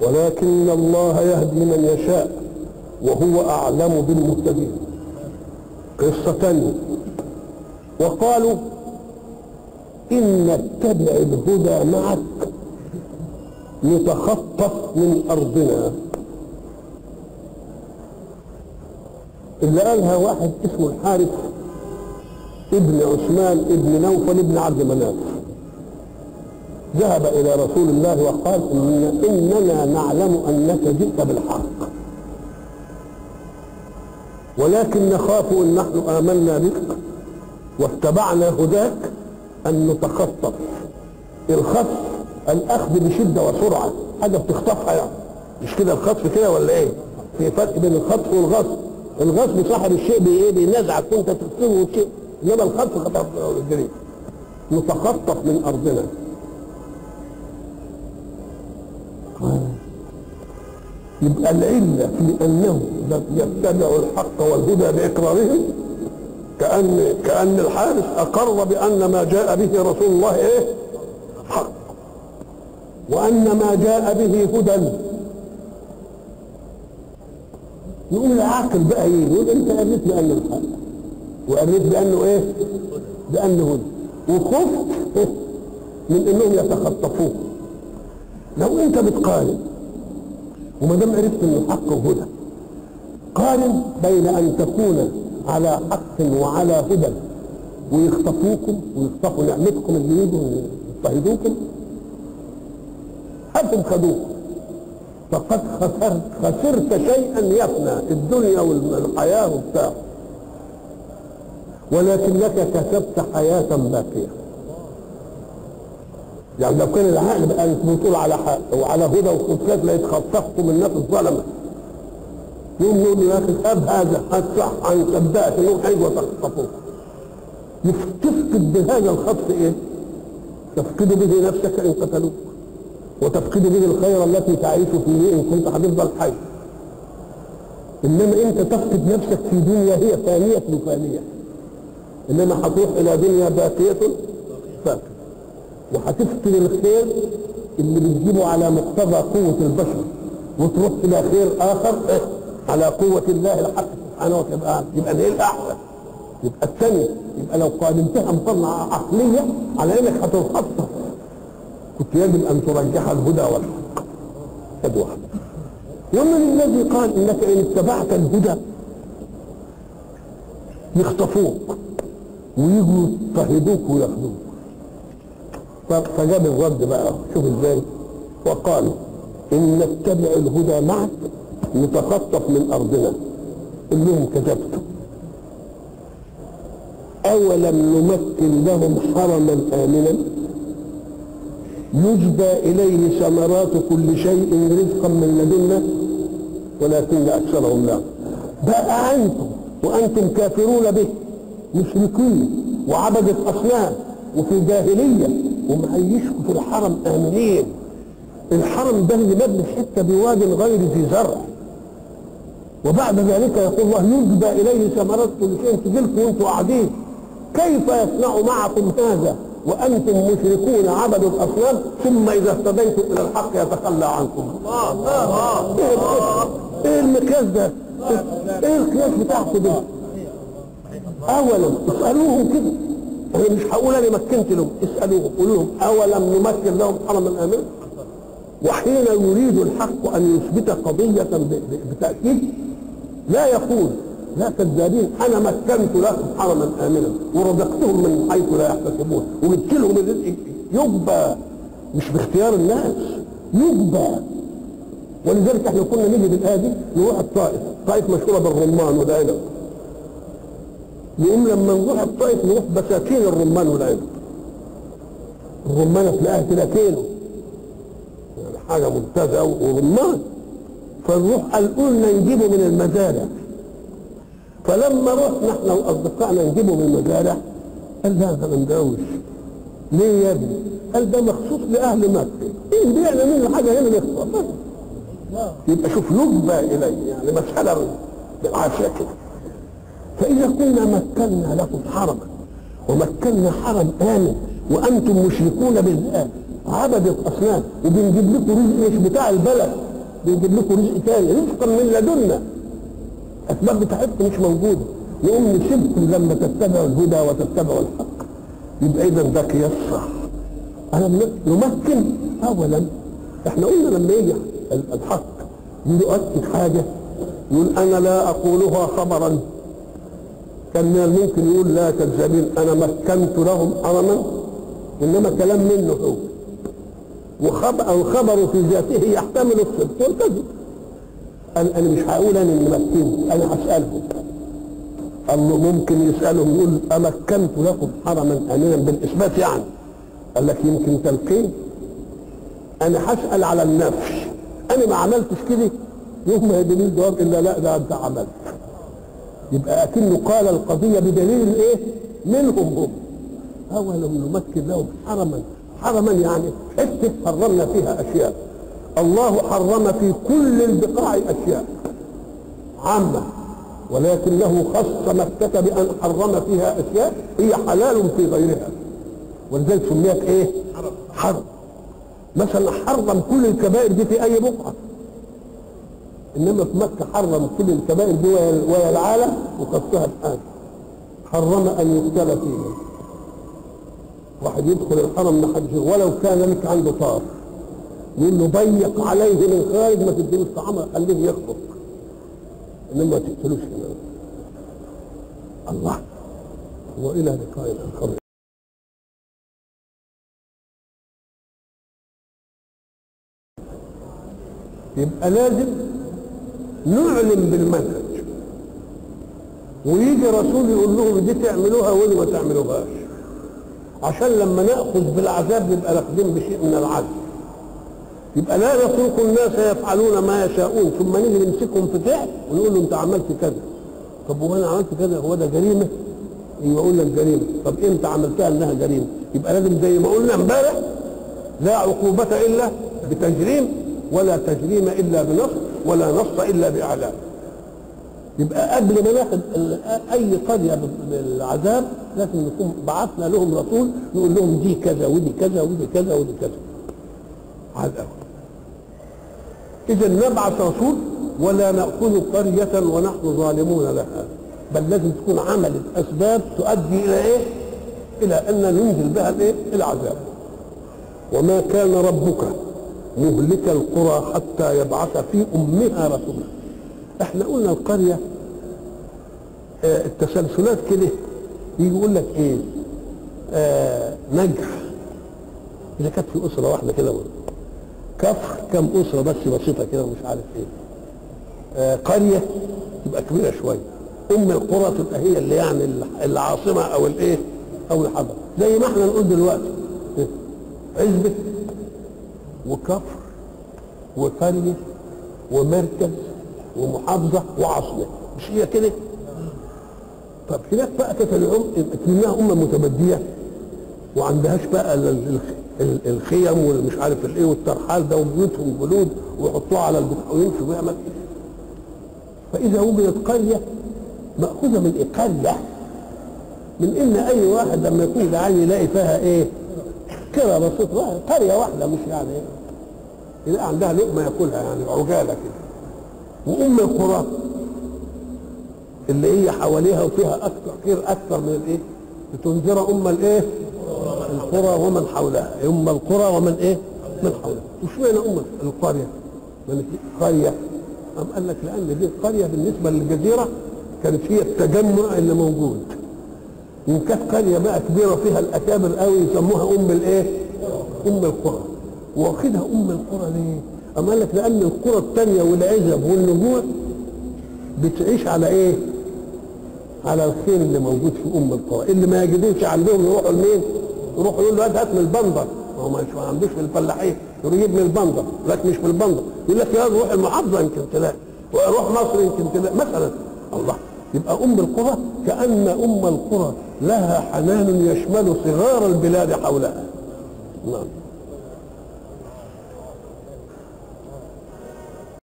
ولكن الله يهدي من يشاء وهو أعلم بالمهتدين. قصة. تانية وقالوا إن نتبع الهدى معك نتخطف من أرضنا. اللي قالها واحد اسمه الحارث ابن عثمان ابن نوفل ابن عبد مناف ذهب إلى رسول الله وقال إن إننا نعلم أنك جئت بالحق. ولكن نخاف إن نحن آمنا بك واتبعنا هداك أن نتخطف. الخطف الأخذ بشدة وسرعة. حاجة بتخطفها يعني. مش كده الخطف كده ولا إيه؟ في فرق بين الخطف والغصب. الغصب صاحب الشيء بإيه؟ بينزعك وأنت تغصبه وشيء. إنما الخطف خطف الجريء نتخطف من أرضنا. يبقى العلة في أنه يتبع الحق والهدى بإقرارهم كأن كأن الحارس أقر بأن ما جاء به رسول الله إيه؟ حق وأن ما جاء به هدى يقول العاقل بقى إيه؟ يقول أنت قريت بأنه الحق وقريت بأنه إيه؟ بأنه هدى وخفت؟ من إنهم يتخطفوه لو أنت بتقارن وما دام عرفت انه حق وهدى قارن بين أن تكون على حق وعلى هدى ويخطفوكم ويخطفوا نعمتكم اللي يجوا يضطهدوكم هاتهم خدوكم فقد خسرت خسرت شيئا يفنى الدنيا والحياة وبتاع ولكنك كسبت حياة باقية. يعني لو كان العقل بقى بتقول على حق وعلى هدى وخطوات لا يتخطفكم الناس الظلمة. يوم يقول يا أخي أب هذا هتصح عن انهم هيجوا يتخطفوك تفقد بهذا الخطف إيه؟ تفقد به نفسك إن قتلوك. وتفقد به الخير التي تعيش فيه إن كنت هتفضل حي إنما أنت تفقد نفسك في دنيا هي فانيه فانيه إنما هتروح إلى دنيا باقية وهتفقد الخير اللي بتجيبه على مقتضى قوة البشر وتروح إلى خير إيه؟ على قوة الله الحق سبحانه وتعالى. يبقى إيه الأحسن؟ يبقى الثانية يبقى لو قارنتها مقارنه عقلية على إنك هتتخطف كنت يجب أن ترجح الهدى والحق. هذه واحدة ومن الذي قال إنك إن اتبعت الهدى يخطفوك ويجوا يضطهدوك وياخذوك فجاب الرد بقى. شوف إزاي. وقالوا إن نتبع الهدى معك نتخطف من أرضنا. قل لهم أولم نمكن لهم حرما آمنا؟ يجبى إليه ثمرات كل شيء رزقا من لدنا ولكن أكثرهم لا. بقى أنتم وأنتم كافرون به مشركين وعبدة أصنام وفي جاهليه ومعيشكم في الحرم امنين الحرم ده اللي مبني في حتة بواد غير ذي زرع. وبعد ذلك يقول الله يجبى إليه ثمرات كل شيء تجيلكم وأنتم قاعدين. كيف يصنع معكم هذا؟ وأنتم مشركون عبدوا الأصنام. ثم إذا اهتديتم إلى الحق يتخلى عنكم. الله الله إيه المقياس ده؟ إيه القياس بتاعكم ده؟ اولا اسألوهم كده. مش هقول أنا مكنت لهم اسالوهم قولوا لهم أولم نمكن لهم حرما امنا وحين يريد الحق أن يثبت قضية بتأكيد لا يقول لا كذابين أنا مكنت لكم حرما امنا ورزقتهم من حيث لا يحتسبون. وجبت لهم الرزق يجبى مش باختيار الناس يجبى. ولذلك إحنا كنا نيجي بالايه دي نروح الطائف الطائف مشهورة بالرمان والعنب يقوم لما نروح الطائف نروح بساتين الرمان والعنب الرمانه تلاقيها كده كيلو يعني حاجة ممتازة قوي ورمان. فنروح قلنا نجيبه من المزارع. فلما رحنا إحنا وأصدقائنا نجيبه من المزارع قال لا ما ندوش ليه يا ابني؟ قال ده مخصوص لأهل مكة. إيه بيعمل منه حاجة هنا نخسر يبقى شوف نجبة إليه يعني مسألة بالعافية كده. فإذا كنا مكنا لكم حرما ومكنا حرم آمن وأنتم مشركون بالله عبدة أصنام وبنجيب لكم رزق مش بتاع البلد بنجيب لكم رزق تاني رزقا من لدنا. الأسباب بتاعتكم مش موجودة. نقوم نسيبكم لما تتبعوا الهدى وتتبعوا الحق يبقى إذا ده قياس صح أنا نمكن أولا. إحنا قلنا لما يجي الحق يؤكد حاجة يقول أنا لا أقولها خبرا. كان من الممكن يقول لا كذابين أنا مكنت لهم حرما إنما كلام منه هو. وخبر الخبر في ذاته يحتمل الصدق. والكذب قال أنا مش هقول أنا إني مكنت أنا هسألهم. الله ممكن يسألهم يقول أمكنت لكم حرما امنا بالإثبات يعني. قال لك يمكن تلقين. أنا هسأل على النفس. أنا ما عملتش كده. يوم ما يديني الجواب إلا لا ده أنت عملت. يبقى اكنه قال القضية بدليل إيه؟ منهم هم. اولم نمكن لهم حرما. حرما يعني حتة حرمنا فيها أشياء. الله حرم في كل البقاع أشياء. عامة. ولكنه خص مكة بأن حرم فيها أشياء هي حلال في غيرها. ولذلك سميت إيه؟ حرم. مثلا حرم كل الكبائر دي في أي بقعة. إنما في مكة حرم كل الكبائر دي ويا العالم وخصها بحاجة حرم أن يقتل فيها. واحد يدخل الحرم ما ولو كان لك عنده طار له ضيق عليه من خارج ما تديلوش طعامه خليه يخرج إنما ما تقتلوش هنا. الله. والى لقاء اخر يبقى لازم نعلم بالمنهج. ويجي رسول يقول لهم دي تعملوها ودي ما تعملوهاش. عشان لما نأخذ بالعذاب نبقى ناخذين بشيء من العدل. يبقى لا نترك الناس يفعلون ما يشاءون ثم نيجي نمسكهم في فعل ونقول له انت عملت كذا. طب هو أنا عملت كذا؟ هو ده جريمة؟ أيوه أقول لك جريمة. طب إمتى عملتها انها جريمة؟ يبقى لازم زي ما قلنا امبارح لا عقوبة إلا بتجريم ولا تجريم إلا بنص ولا نص إلا بأعلام. يبقى قبل ما ناخد أي قرية بالعذاب لازم نكون بعثنا لهم رسول نقول لهم دي كذا ودي كذا ودي كذا ودي كذا. عذاب اذا نبعث رسول ولا ناخذ قرية ونحن ظالمون لها. بل لازم تكون عملت أسباب تؤدي إلى إيه؟ إلى أن ننزل بها الإيه؟ العذاب. وما كان ربك مهلك القرى حتى يبعث في أمها رسولا. إحنا قلنا القرية آه التسلسلات كده يجي يقول لك إيه؟ آه نجح. إذا كانت في أسرة واحدة كده كفر كم أسرة بس بسيطة كده ومش عارف إيه. آه قرية تبقى كبيرة شوية. أم القرى تبقى هي اللي يعني العاصمة أو الإيه؟ أو الحضر. زي ما إحنا نقول دلوقتي. عزبة وكفر وقريه ومركز ومحافظة وعاصمه مش هي كده؟ طب هناك بقى كانت الام كانها أمة متبدية وعندهاش بقى الخيم والمش عارف الايه والترحال ده وبيوتهم جلود ويحطوها على البتاع ويمشوا بيها فإذا وجدت قريه مأخوذة من قريه من إن أي واحد لما يكون جعان يلاقي فيها إيه؟ كده بسيط قرية واحدة مش يعني يلاقي عندها لقمه يأكلها يعني عجاله كده وأم القرى اللي هي حواليها وفيها أكثر خير أكثر من الإيه؟ لتنذر أم الإيه؟ القرى ومن حولها. أم القرى ومن إيه؟ من حولها. وش معنى أم القرية؟ من قرية. أم قال لك لأن دي القرية بالنسبة للجزيرة كانت هي التجمع اللي موجود. وان كانت قرية بقى كبيرة فيها الأكابر قوي يسموها أم الإيه؟ أم القرى. واخدها أم القرى ليه أم قال لك لأن القرى الثانية والعزب والنجوع بتعيش على إيه؟ على الخير اللي موجود في أم القرى، اللي ما يجدوش عندهم يروحوا لمين؟ يروحوا يقول له هات من البندر، ما هو ما عندوش في الفلاحين، يجيب من البندر، لك مش في البندر، يقول لك يا روح المحافظة يمكن تلاقي، وروح مصر يمكن تلاقي، مثلا. الله. يبقى أم القرى كأن أم القرى لها حنان يشمل صغار البلاد حولها. نعم.